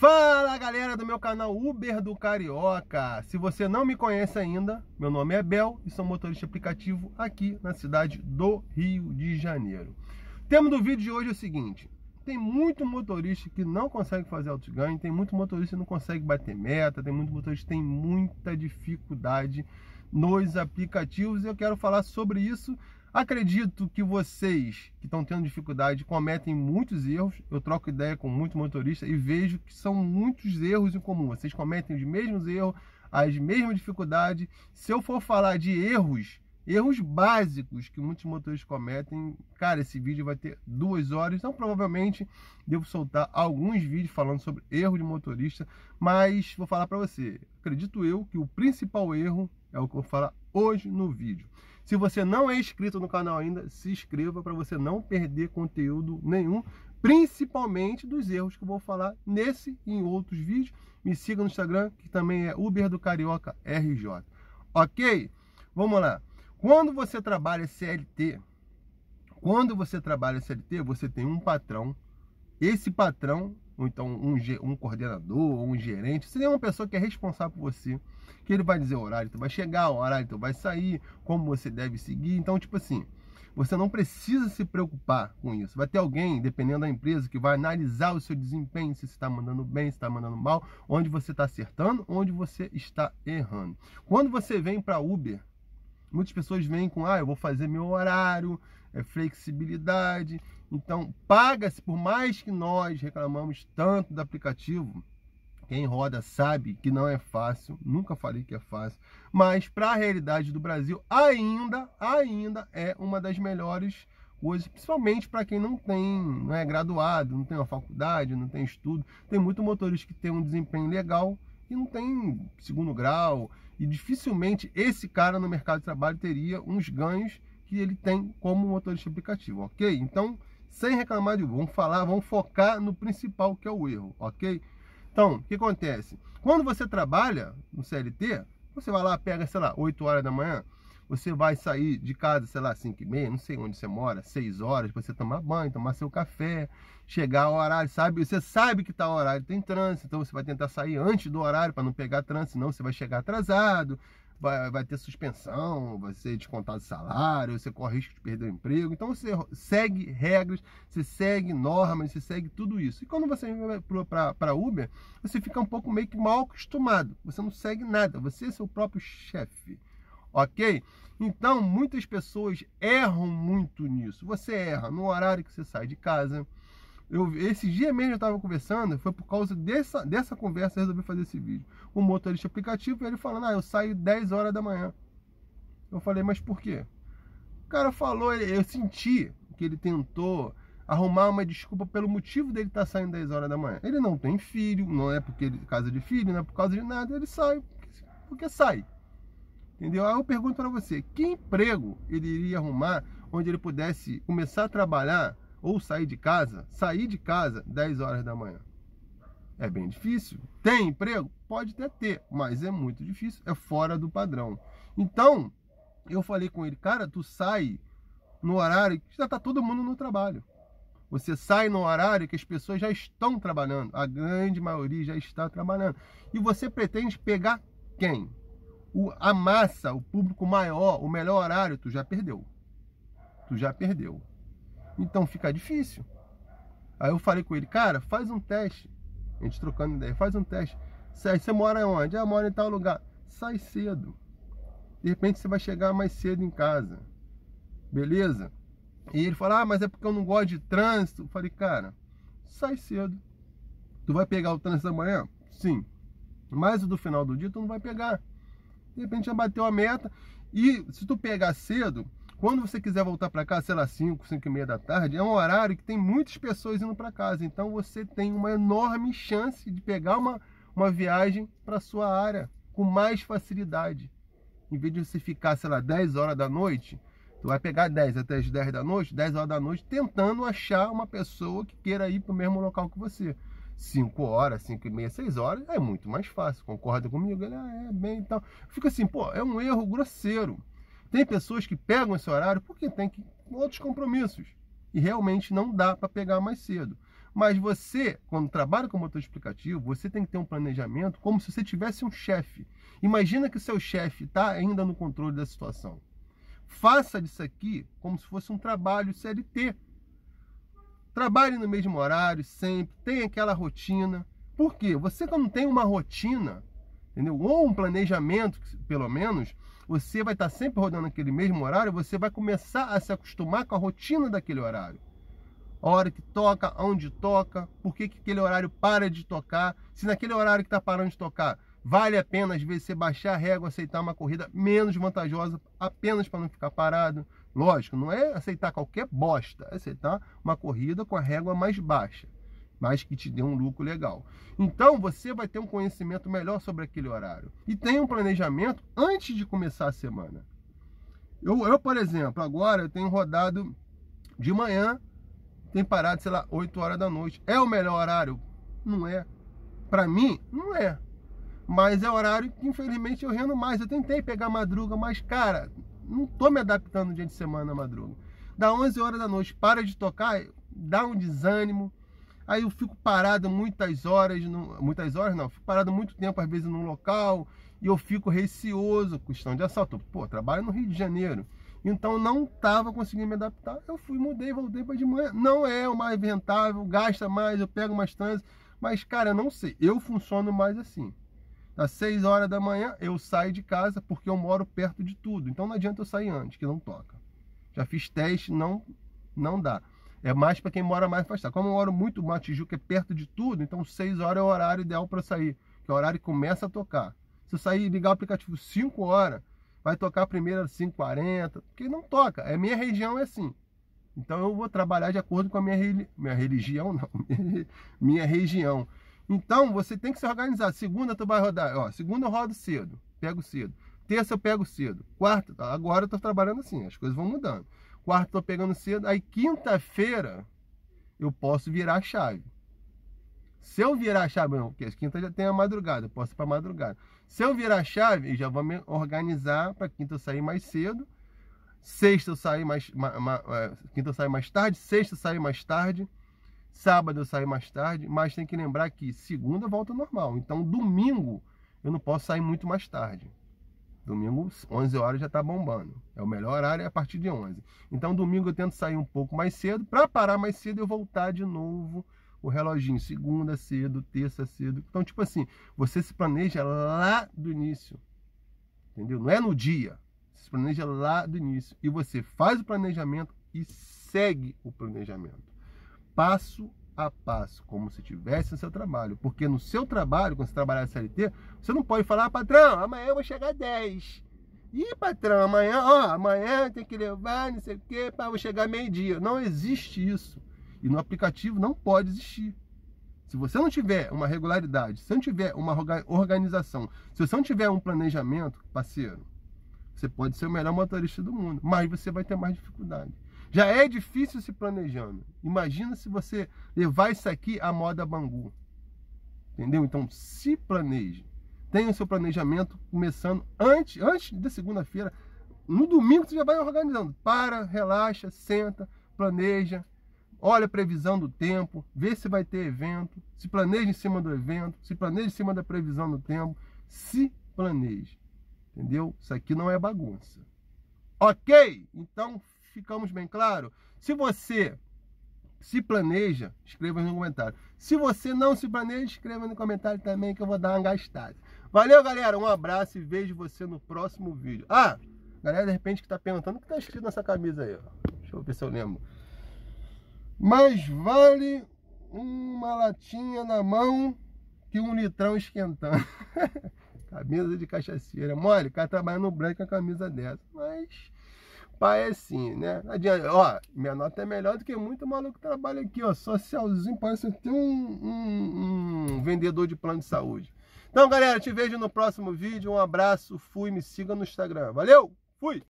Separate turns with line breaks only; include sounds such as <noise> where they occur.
Fala galera do meu canal Uber do Carioca! Se você não me conhece ainda, meu nome é Bel e sou motorista aplicativo aqui na cidade do Rio de Janeiro. O tema do vídeo de hoje é o seguinte: tem muito motorista que não consegue fazer alto ganho, tem muito motorista que não consegue bater meta, tem muito motorista que tem muita dificuldade nos aplicativos e eu quero falar sobre isso Acredito que vocês que estão tendo dificuldade cometem muitos erros. Eu troco ideia com muito motorista e vejo que são muitos erros em comum. Vocês cometem os mesmos erros, as mesmas dificuldades. Se eu for falar de erros, erros básicos que muitos motoristas cometem, cara, esse vídeo vai ter duas horas. Então, provavelmente, devo soltar alguns vídeos falando sobre erro de motorista. Mas vou falar para você. Acredito eu que o principal erro é o que eu vou falar hoje no vídeo. Se você não é inscrito no canal ainda, se inscreva para você não perder conteúdo nenhum, principalmente dos erros que eu vou falar nesse e em outros vídeos. Me siga no Instagram, que também é Uber do Carioca RJ. Ok? Vamos lá. Quando você trabalha CLT, quando você trabalha CLT, você tem um patrão. Esse patrão ou então um, um coordenador, ou um gerente, seria uma pessoa que é responsável por você, que ele vai dizer o horário, tu vai chegar, o horário tu vai sair, como você deve seguir. Então, tipo assim, você não precisa se preocupar com isso. Vai ter alguém, dependendo da empresa, que vai analisar o seu desempenho, se você está mandando bem, se está mandando mal, onde você está acertando, onde você está errando. Quando você vem para Uber, muitas pessoas vêm com, ah, eu vou fazer meu horário, é flexibilidade. Então, paga-se, por mais que nós reclamamos tanto do aplicativo, quem roda sabe que não é fácil, nunca falei que é fácil, mas para a realidade do Brasil ainda, ainda é uma das melhores coisas, principalmente para quem não tem, não é graduado, não tem uma faculdade, não tem estudo. Tem muito motorista que tem um desempenho legal e não tem segundo grau, e dificilmente esse cara no mercado de trabalho teria uns ganhos que ele tem como motorista aplicativo, ok? Então, sem reclamar de vamos falar, vamos focar no principal que é o erro, ok? Então, o que acontece? Quando você trabalha no CLT, você vai lá, pega, sei lá, 8 horas da manhã, você vai sair de casa, sei lá, 5 e meia, não sei onde você mora, 6 horas, você tomar banho, tomar seu café, chegar ao horário, sabe? Você sabe que tá o horário, tem trânsito, então você vai tentar sair antes do horário para não pegar trânsito, senão você vai chegar atrasado, vai, vai ter suspensão, vai ser descontado salário, você corre risco de perder o emprego. Então você segue regras, você segue normas, você segue tudo isso. E quando você vai para Uber, você fica um pouco meio que mal acostumado. Você não segue nada, você é seu próprio chefe. Ok? Então muitas pessoas erram muito nisso. Você erra no horário que você sai de casa eu, esse dia mesmo eu estava conversando, foi por causa dessa, dessa conversa eu resolvi fazer esse vídeo. O motorista aplicativo, ele falando, ah, eu saio 10 horas da manhã. Eu falei, mas por quê? O cara falou, eu senti que ele tentou arrumar uma desculpa pelo motivo dele estar tá saindo 10 horas da manhã. Ele não tem filho, não é porque ele casa de filho, não é por causa de nada, ele sai porque, sai. Entendeu? Aí eu pergunto para você, que emprego ele iria arrumar onde ele pudesse começar a trabalhar ou sair de casa, sair de casa 10 horas da manhã. É bem difícil. Tem emprego? Pode até ter, mas é muito difícil, é fora do padrão. Então, eu falei com ele, cara, tu sai no horário que já está todo mundo no trabalho. Você sai no horário que as pessoas já estão trabalhando, a grande maioria já está trabalhando. E você pretende pegar quem? O, a massa, o público maior, o melhor horário, tu já perdeu. Tu já perdeu. Então fica difícil. Aí eu falei com ele, cara, faz um teste. A gente trocando ideia, faz um teste. Você mora onde? Ah, mora em tal lugar. Sai cedo. De repente você vai chegar mais cedo em casa. Beleza? E ele falou, ah, mas é porque eu não gosto de trânsito. Eu falei, cara, sai cedo. Tu vai pegar o trânsito amanhã? Sim. Mas o do final do dia tu não vai pegar. De repente já bateu a meta. E se tu pegar cedo, quando você quiser voltar para casa, sei lá, 5, 5 e meia da tarde, é um horário que tem muitas pessoas indo para casa. Então você tem uma enorme chance de pegar uma, uma viagem para sua área com mais facilidade. Em vez de você ficar, sei lá, 10 horas da noite, tu vai pegar 10 até as 10 da noite, 10 horas da noite, tentando achar uma pessoa que queira ir para o mesmo local que você. 5 horas, 5 e meia, 6 horas, é muito mais fácil. Concorda comigo? Ele ah, é bem e tal. Fica assim, pô, é um erro grosseiro. Tem pessoas que pegam esse horário porque tem que, outros compromissos. E realmente não dá para pegar mais cedo. Mas você, quando trabalha com motor explicativo, você tem que ter um planejamento como se você tivesse um chefe. Imagina que seu chefe está ainda no controle da situação. Faça disso aqui como se fosse um trabalho CLT. Trabalhe no mesmo horário, sempre, tenha aquela rotina. Por quê? Você quando tem uma rotina, entendeu? Ou um planejamento, pelo menos, você vai estar sempre rodando aquele mesmo horário, você vai começar a se acostumar com a rotina daquele horário. A hora que toca, onde toca, por que, que aquele horário para de tocar, se naquele horário que está parando de tocar, vale a pena às vezes você baixar a régua, aceitar uma corrida menos vantajosa, apenas para não ficar parado. Lógico, não é aceitar qualquer bosta, é aceitar uma corrida com a régua mais baixa, mas que te dê um lucro legal. Então você vai ter um conhecimento melhor sobre aquele horário e tem um planejamento antes de começar a semana. Eu, eu por exemplo, agora eu tenho rodado de manhã, tem parado, sei lá, 8 horas da noite. É o melhor horário? Não é. Para mim, não é. Mas é horário que infelizmente eu rendo mais. Eu tentei pegar madruga, mas cara, não tô me adaptando dia de semana na madruga. Da 11 horas da noite, para de tocar, dá um desânimo. Aí eu fico parado muitas horas, no, muitas horas não, fico parado muito tempo às vezes num local e eu fico receoso, questão de assalto. Pô, trabalho no Rio de Janeiro. Então não estava conseguindo me adaptar. Eu fui, mudei, voltei para de manhã. Não é o mais rentável, gasta mais, eu pego mais trânsito. Mas, cara, eu não sei. Eu funciono mais assim. Às 6 horas da manhã eu saio de casa porque eu moro perto de tudo. Então não adianta eu sair antes, que não toca. Já fiz teste, não, não dá. É mais para quem mora mais afastado. Como eu moro muito no Tijuca, é perto de tudo, então 6 horas é o horário ideal para sair. Que é o horário que começa a tocar. Se eu sair e ligar o aplicativo 5 horas, vai tocar primeiro às 5h40, porque não toca. É minha região é assim. Então eu vou trabalhar de acordo com a minha, minha religião, <laughs> não, minha região. Então você tem que se organizar. Segunda tu vai rodar, ó, segunda eu rodo cedo, pego cedo. Terça eu pego cedo. Quarta, agora eu tô trabalhando assim, as coisas vão mudando. Quarta eu tô pegando cedo, aí quinta-feira eu posso virar a chave. Se eu virar a chave, não, porque quinta já tem a madrugada, eu posso ir para madrugada. Se eu virar a chave, eu já vou me organizar para quinta eu sair mais cedo. Sexta eu sair mais, ma, ma, é, quinta eu sair mais tarde, sexta eu sair mais tarde Sábado eu saio mais tarde, mas tem que lembrar que segunda volta normal. Então, domingo eu não posso sair muito mais tarde. Domingo, 11 horas já está bombando. É o melhor horário é a partir de 11. Então, domingo eu tento sair um pouco mais cedo para parar mais cedo eu voltar de novo o reloginho. Segunda cedo, terça cedo. Então, tipo assim, você se planeja lá do início. Entendeu? Não é no dia. Você se planeja lá do início. E você faz o planejamento e segue o planejamento passo a passo, como se tivesse no seu trabalho. Porque no seu trabalho, quando você trabalhar na CLT, você não pode falar, patrão, amanhã eu vou chegar a 10. Ih, patrão, amanhã, ó, amanhã tem que levar, não sei o quê, para vou chegar meio-dia. Não existe isso. E no aplicativo não pode existir. Se você não tiver uma regularidade, se não tiver uma organização, se você não tiver um planejamento, parceiro, você pode ser o melhor motorista do mundo, mas você vai ter mais dificuldade. Já é difícil se planejando. Imagina se você levar isso aqui à moda Bangu. Entendeu? Então se planeje. Tenha o seu planejamento começando antes, antes da segunda-feira. No domingo você já vai organizando. Para, relaxa, senta, planeja, olha a previsão do tempo, vê se vai ter evento, se planeja em cima do evento, se planeja em cima da previsão do tempo, se planeje. Entendeu? Isso aqui não é bagunça. Ok? Então ficamos bem claro? Se você se planeja, escreva no comentário. Se você não se planeja, escreva no comentário também que eu vou dar uma gastada. Valeu, galera. Um abraço e vejo você no próximo vídeo. Ah, galera, de repente que está perguntando o que está escrito nessa camisa aí. Deixa eu ver se eu lembro. Mais vale uma latinha na mão que um litrão esquentando. <laughs> camisa de cachaceira. Mole, o cara trabalha no branco com a camisa dessa. Mas pai é assim, né? Adianta, ó, minha nota é melhor do que muito maluco que trabalha aqui, ó, socialzinho, parece ter um, um, um, vendedor de plano de saúde. Então, galera, te vejo no próximo vídeo. Um abraço, fui, me siga no Instagram. Valeu, fui!